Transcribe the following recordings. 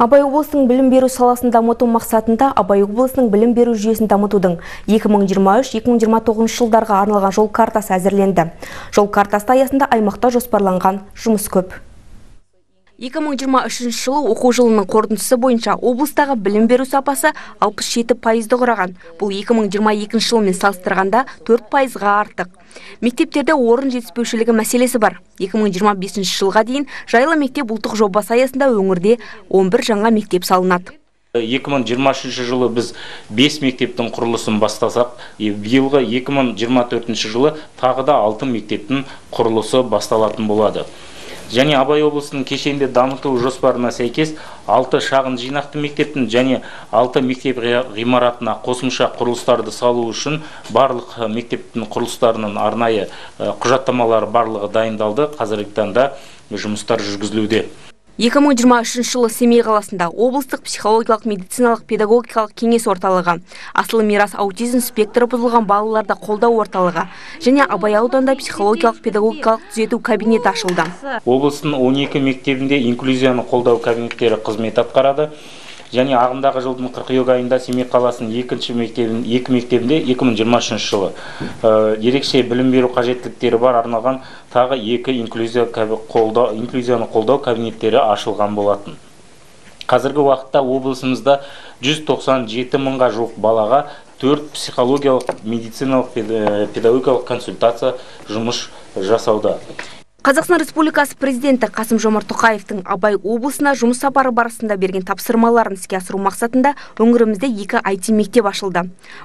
Абай облысының білім беру саласын дамыту мақсатында Абай облысының білім беру жүйесін дамытудың 2023-2029 жылдарға арналған жол картасы әзірленді. Жол картасы аясында аймақта жоспарланған жұмыс көп. 2023 жылы оқу жылының қорытындысы бойынша облыстағы білім беру сапасы 67 пайызды құраған. Бұл 2022 жылмен салыстырғанда 4 пайызға артық. Мектептерде орын жетіспеушілігі мәселесі бар. 2025 жылға дейін жайлы мектеп ұлттық жобасы аясында өңірде 11 жаңа мектеп салынады. 2023 жылы біз 5 мектептің құрылысын бастасақ, биылғы 2024 жылы тағы да 6 мектептің құрылысы басталатын болады және абай облысының кешенде дамыту жоспарына сәйкес алты шағын жинақты мектептің және алты мектеп ғимаратына қосымша құрылыстарды салу үшін барлық мектептің құрылыстарының арнайы құжаттамалары барлығы дайындалды. Қазіргі таңда жұмыстар жүргізілуде. 2023 жылы Семей қаласында облыстық психологиялық медициналық педагогикалық кеңес орталығы, асылы мирас аутизм спектрі бұзылған балаларды қолдау орталығы және Абай ауданында психологиялық педагогикалық түзету кабинеті ашылды. Облыстың 12 мектебінде инклюзияны қолдау кабинеттері қызмет атқарады және ағымдағы жылдың қыркүйек айында семей қаласының екінші мектебін екі мектебінде 2023 жылы ерекше білім беру қажеттіліктері бар арналған тағы екі инклюзия қолдау инклюзияны қолдау кабинеттері ашылған болатын. Қазіргі уақытта облысымызда 197 мыңға жуық балаға төрт психологиялық медициналық педагогикалық консультация жұмыс жасауда. Қазақстан Республикасы президенті Қасым Жомарт Тоқаевтың Абай облысына жұмыс сапары барысында берген тапсырмаларын іске асыру мақсатында өңірімізде екі IT мектеп ашылды.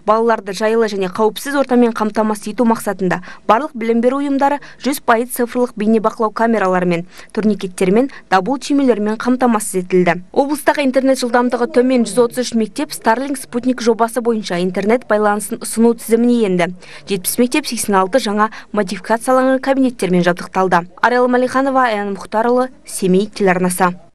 Балаларды жайлы және қауіпсіз ортамен қамтамасыз ету мақсатында барлық білім беру ұйымдары 100% цифрлық бейнебақылау камераларымен, турникеттермен, дабыл түймелермен қамтамасыз етілді. Облыстағы интернет жылдамдығы төмен 133 мектеп Starlink спутник жобасы бойынша интернет байланысын ұсыну тізіміне енді. 70 мектеп 86 жаңа модификацияланған кабинеттермен жабдықталды арал малиханова аян мұхтарұлы семей телеарнасы.